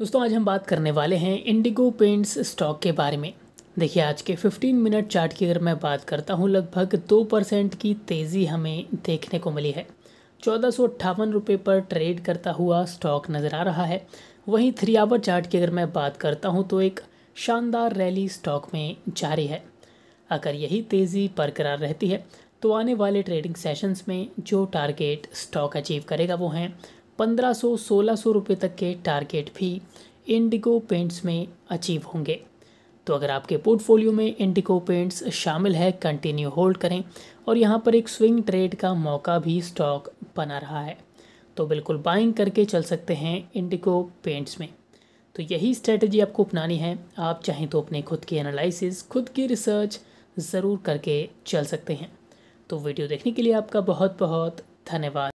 दोस्तों, आज हम बात करने वाले हैं इंडिगो पेंट्स स्टॉक के बारे में। देखिए, आज के 15 मिनट चार्ट की अगर मैं बात करता हूँ, लगभग दो परसेंट की तेज़ी हमें देखने को मिली है। चौदह सौ अट्ठावन रुपये पर ट्रेड करता हुआ स्टॉक नज़र आ रहा है। वहीं थ्री आवर चार्ट की अगर मैं बात करता हूँ तो एक शानदार रैली स्टॉक में जारी है। अगर यही तेज़ी बरकरार रहती है तो आने वाले ट्रेडिंग सेशंस में जो टारगेट स्टॉक अचीव करेगा वो हैं पंद्रह सौ, सोलह सौ रुपये तक के टारगेट भी इंडिगो पेंट्स में अचीव होंगे। तो अगर आपके पोर्टफोलियो में इंडिगो पेंट्स शामिल है, कंटिन्यू होल्ड करें और यहाँ पर एक स्विंग ट्रेड का मौका भी स्टॉक बना रहा है तो बिल्कुल बाइंग करके चल सकते हैं इंडिगो पेंट्स में। तो यही स्ट्रेटजी आपको अपनानी है। आप चाहें तो अपने खुद की एनालिसिस, खुद की रिसर्च ज़रूर करके चल सकते हैं। तो वीडियो देखने के लिए आपका बहुत बहुत धन्यवाद।